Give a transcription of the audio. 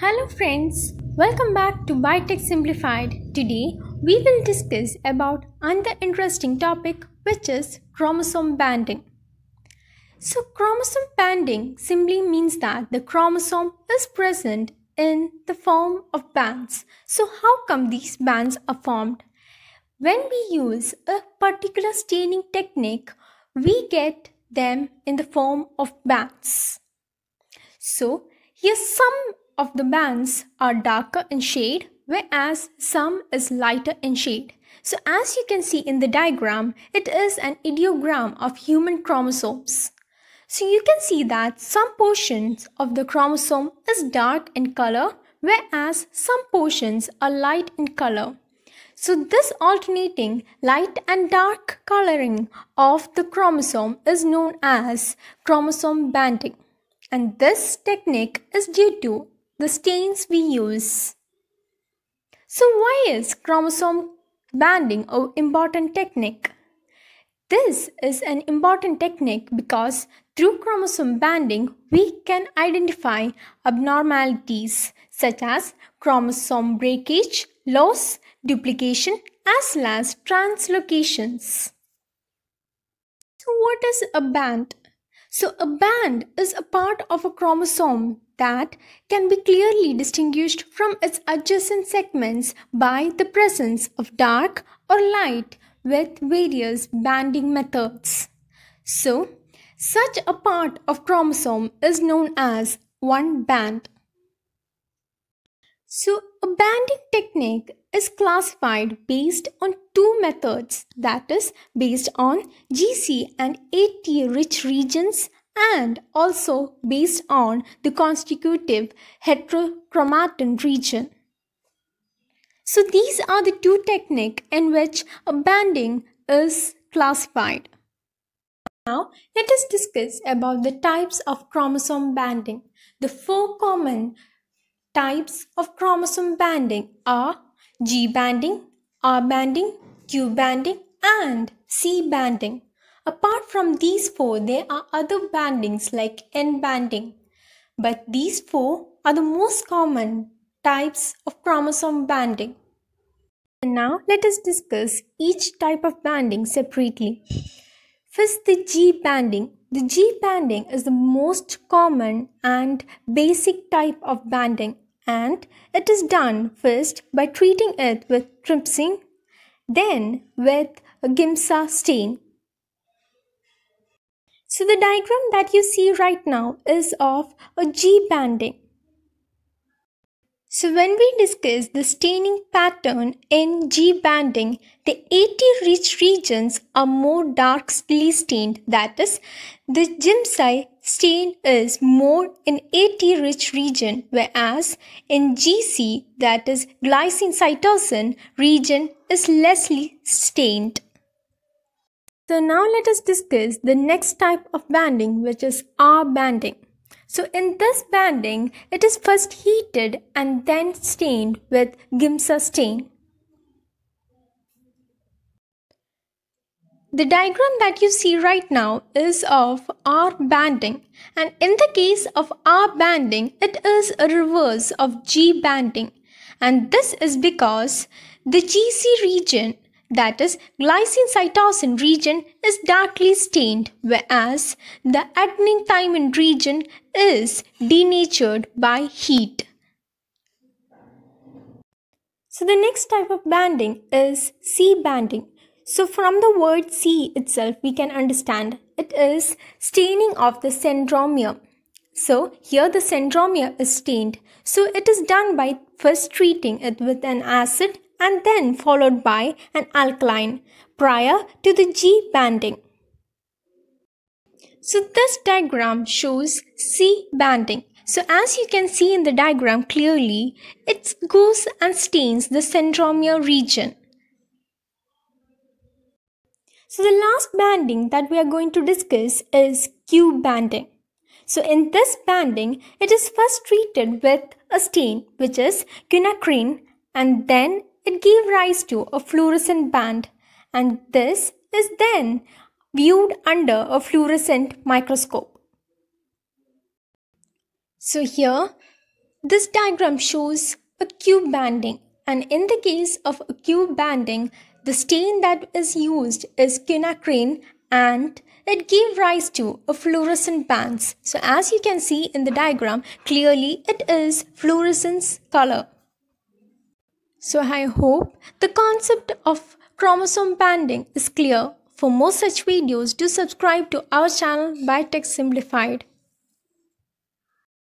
Hello friends, welcome back to Biotech Simplified. Today we will discuss about another interesting topic which is chromosome banding. So chromosome banding simply means that the chromosome is present in the form of bands. So how come these bands are formed? When we use a particular staining technique, we get them in the form of bands. So here some of the bands are darker in shade whereas some is lighter in shade. So as you can see in the diagram, it is an ideogram of human chromosomes. So you can see that some portions of the chromosome is dark in color whereas some portions are light in color. So this alternating light and dark coloring of the chromosome is known as chromosome banding. And this technique is due to the stains we use. So why is chromosome banding an important technique? This is an important technique because through chromosome banding we can identify abnormalities such as chromosome breakage, loss, duplication as well as translocations. So what is a band? So a band is a part of a chromosome that can be clearly distinguished from its adjacent segments by the presence of dark or light with various banding methods. So, such a part of chromosome is known as one band. So, a banding technique is classified based on two methods that is based on GC and AT rich regions and also based on the constitutive heterochromatin region. So these are the two techniques in which a banding is classified. Now let us discuss about the types of chromosome banding. The four common types of chromosome banding are G banding, R banding, Q banding and C banding. Apart from these four, there are other bandings like N banding. But these four are the most common types of chromosome banding. And now let us discuss each type of banding separately. First, the G banding. The G banding is the most common and basic type of banding and it is done first by treating it with trypsin, then with a Giemsa stain. So the diagram that you see right now is of a G banding. So when we discuss the staining pattern in G banding, the AT rich regions are more darkly stained. That is, the Giemsa stain is more in AT rich region, whereas in GC, that is glycine cytosine region is lessly stained. So now let us discuss the next type of banding which is R banding. So in this banding, it is first heated and then stained with Giemsa stain. The diagram that you see right now is of R banding and in the case of R banding, it is a reverse of G banding and this is because the GC region that is glycine cytosine region is darkly stained whereas the adenine thymine region is denatured by heat. So the next type of banding is C banding. So from the word C itself we can understand it is staining of the centromere. So here the centromere is stained. So it is done by first treating it with an acid and then followed by an alkaline prior to the G banding. So this diagram shows C banding. So as you can see in the diagram clearly, it goes and stains the centromere region. So the last banding that we are going to discuss is Q banding. So in this banding, it is first treated with a stain which is quinacrine and then it gave rise to a fluorescent band and this is then viewed under a fluorescent microscope. So here this diagram shows a Q banding and in the case of a Q banding, the stain that is used is quinacridone and it gave rise to a fluorescent bands. So as you can see in the diagram, clearly it is fluorescence color. So I hope the concept of chromosome banding is clear. For more such videos, do subscribe to our channel Biotech Simplified.